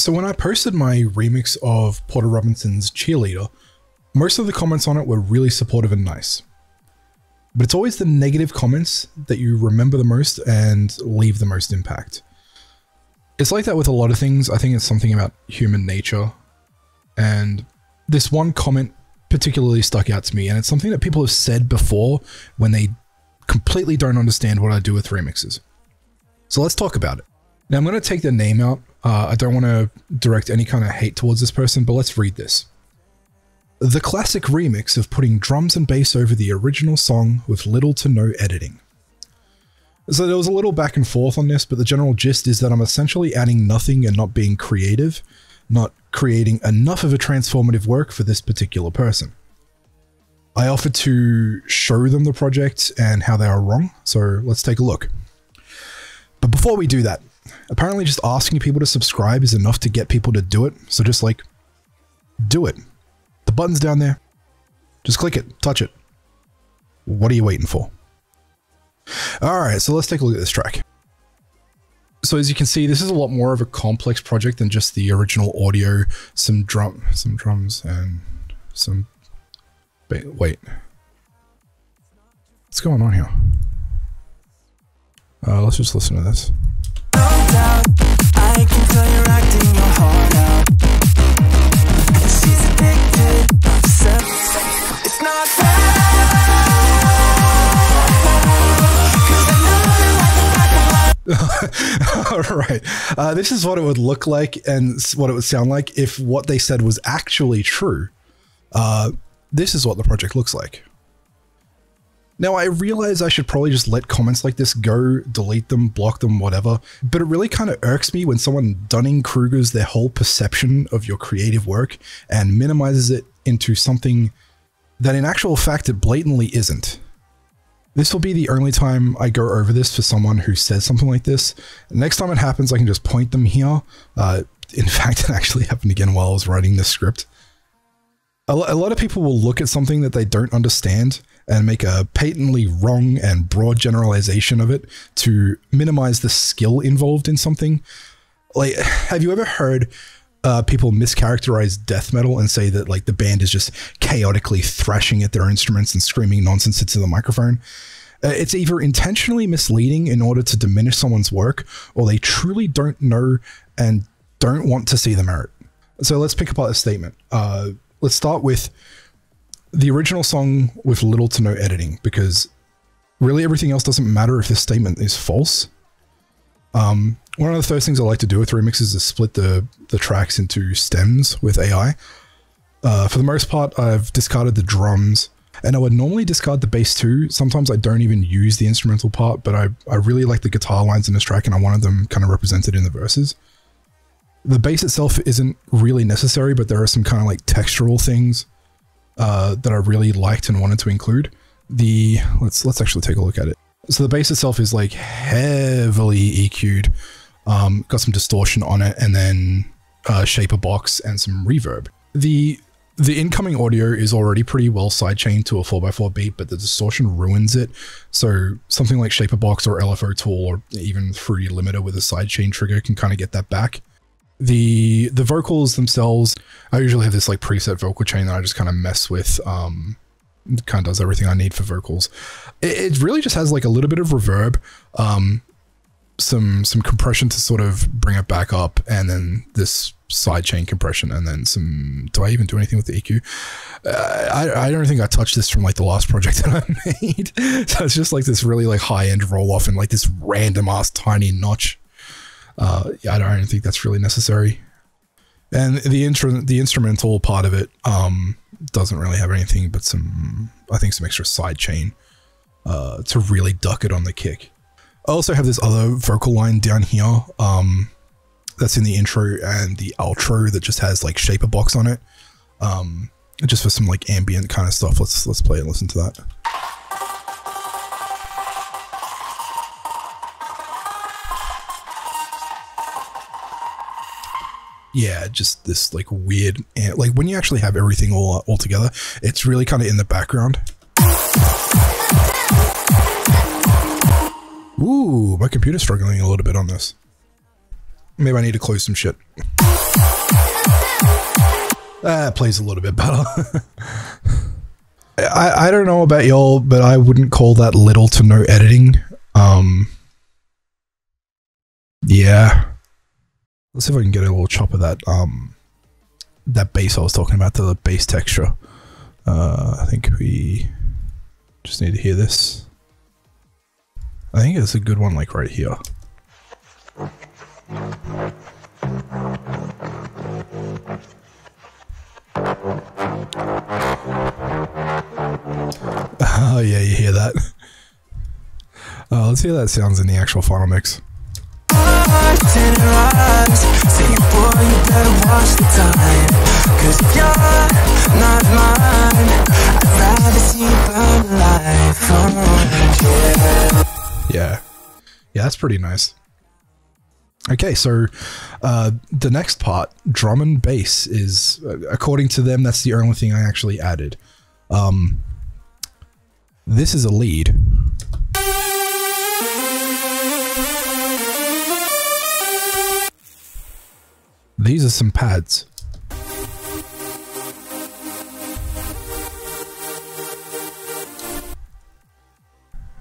So when I posted my remix of Porter Robinson's Cheerleader, most of the comments on it were really supportive and nice. But it's always the negative comments that you remember the most and leave the most impact. It's like that with a lot of things. I think it's something about human nature. And this one comment particularly stuck out to me, and it's something that people have said before when they completely don't understand what I do with remixes. So let's talk about it. Now I'm going to take the name out uh, I don't want to direct any kind of hate towards this person, but let's read this. The classic remix of putting drums and bass over the original song with little to no editing. So there was a little back and forth on this, but the general gist is that I'm essentially adding nothing and not being creative, not creating enough of a transformative work for this particular person. I offered to show them the project and how they are wrong, so let's take a look. But before we do that, apparently just asking people to subscribe is enough to get people to do it. So just like, do it. The button's down there. Just click it, touch it. What are you waiting for? All right, so let's take a look at this track. So as you can see, this is a lot more of a complex project than just the original audio, some drum, some drums and some, wait, what's going on here? Uh, let's just listen to this. All right. Uh, this is what it would look like and what it would sound like if what they said was actually true. Uh, this is what the project looks like. Now, I realize I should probably just let comments like this go, delete them, block them, whatever, but it really kind of irks me when someone Dunning Krugers their whole perception of your creative work and minimizes it into something that in actual fact it blatantly isn't. This will be the only time I go over this for someone who says something like this. Next time it happens, I can just point them here. Uh, in fact, it actually happened again while I was writing this script. A, a lot of people will look at something that they don't understand and make a patently wrong and broad generalization of it to minimize the skill involved in something. Like, have you ever heard uh, people mischaracterize death metal and say that like the band is just chaotically thrashing at their instruments and screaming nonsense into the microphone? Uh, it's either intentionally misleading in order to diminish someone's work, or they truly don't know and don't want to see the merit. So let's pick apart this statement. Uh, let's start with the original song with little to no editing because really everything else doesn't matter if this statement is false. Um, one of the first things I like to do with remixes is split the, the tracks into stems with AI. Uh, for the most part, I've discarded the drums and I would normally discard the bass too. Sometimes I don't even use the instrumental part, but I, I really like the guitar lines in this track and I wanted them kind of represented in the verses. The bass itself isn't really necessary, but there are some kind of like textural things uh, that I really liked and wanted to include. The let's let's actually take a look at it. So the bass itself is like heavily EQ'd, um, got some distortion on it, and then uh, shaper box and some reverb. The the incoming audio is already pretty well sidechained to a 4x4 beat, but the distortion ruins it. So something like Shaper Box or LFO Tool or even Fruity Limiter with a sidechain trigger can kind of get that back the the vocals themselves i usually have this like preset vocal chain that i just kind of mess with um kind of does everything i need for vocals. It, it, really just has like a little bit of reverb um some some compression to sort of bring it back up and then this sidechain compression and then some do i even do anything with the eq uh, i i don't think i touched this from like the last project that i made. So it's just like this really like high end roll off and like this random ass tiny notch uh, I don't think that's really necessary. And the intro, the instrumental part of it um, doesn't really have anything but some, I think, some extra side chain uh, to really duck it on the kick. I also have this other vocal line down here um, that's in the intro and the outro that just has like shaper box on it, um, just for some like ambient kind of stuff. Let's let's play and listen to that. Yeah, just this like weird, like when you actually have everything all all together, it's really kind of in the background. Ooh, my computer's struggling a little bit on this. Maybe I need to close some shit. That plays a little bit better. I, I don't know about y'all, but I wouldn't call that little to no editing. Um, yeah. Let's see if I can get a little chop of that um that bass I was talking about, the bass texture. Uh, I think we just need to hear this. I think it's a good one like right here. Oh yeah, you hear that? Uh, let's see how that sounds in the actual final mix. Yeah. Yeah, that's pretty nice. Okay, so uh, the next part, drum and bass, is uh, according to them, that's the only thing I actually added. Um, this is a lead. These are some pads.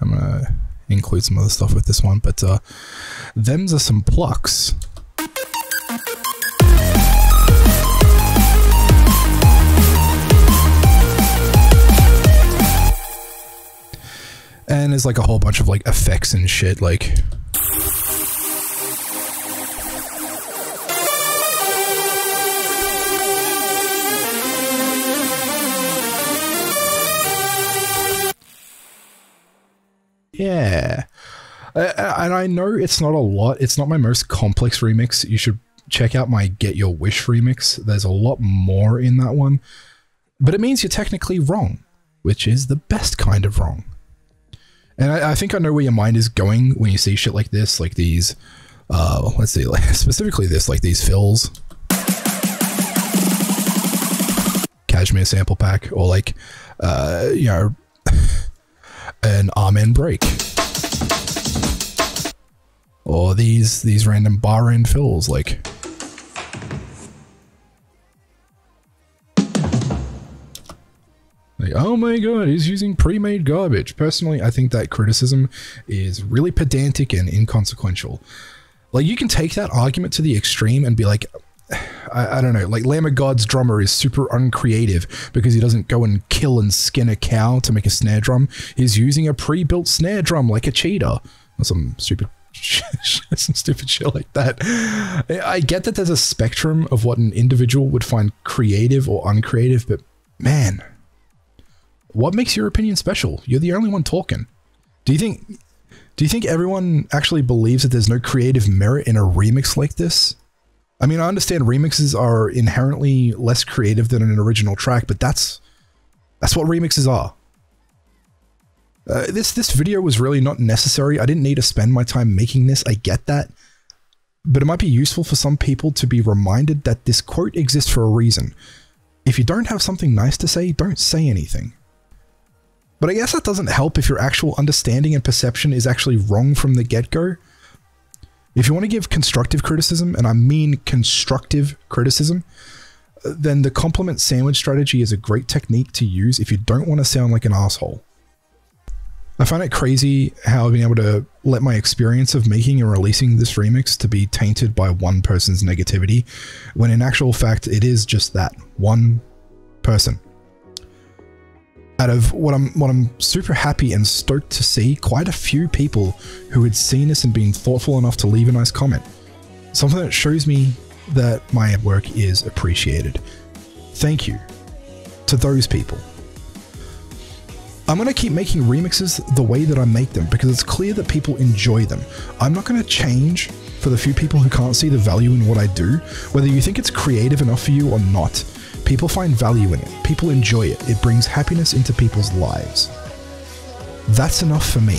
I'm gonna include some other stuff with this one, but uh, them's are some plucks. And there's like a whole bunch of like effects and shit, like and I know it's not a lot. It's not my most complex remix. You should check out my Get Your Wish remix. There's a lot more in that one. But it means you're technically wrong, which is the best kind of wrong. And I, I think I know where your mind is going when you see shit like this, like these, uh, let's see, like specifically this, like these fills. Cashmere sample pack, or like, uh, you know, an Amen break. Or these these random bar end fills like oh my god, he's using pre-made garbage. Personally, I think that criticism is really pedantic and inconsequential. Like, you can take that argument to the extreme and be like, I, I, don't know, like Lamb of God's drummer is super uncreative because he doesn't go and kill and skin a cow to make a snare drum. He's using a pre-built snare drum like a cheetah. Or some stupid some stupid shit like that. I get that there's a spectrum of what an individual would find creative or uncreative, but man, what makes your opinion special? You're the only one talking. Do you think do you think everyone actually believes that there's no creative merit in a remix like this? I mean, I understand remixes are inherently less creative than an original track, but that's that's what remixes are. Uh, this this video was really not necessary. I didn't need to spend my time making this. I get that. But it might be useful for some people to be reminded that this quote exists for a reason. If you don't have something nice to say, don't say anything. But I guess that doesn't help if your actual understanding and perception is actually wrong from the get-go. If you want to give constructive criticism, and I mean constructive criticism, then the compliment sandwich strategy is a great technique to use if you don't want to sound like an asshole. I find it crazy how I've been able to let my experience of making and releasing this remix to be tainted by one person's negativity, when in actual fact it is just that, one person out of what I'm what I'm super happy and stoked to see quite a few people who had seen this and been thoughtful enough to leave a nice comment. Something that shows me that my work is appreciated. Thank you to those people. I'm going to keep making remixes the way that I make them because it's clear that people enjoy them. I'm not going to change for the few people who can't see the value in what I do, whether you think it's creative enough for you or not. People find value in it, people enjoy it, it brings happiness into people's lives. That's enough for me.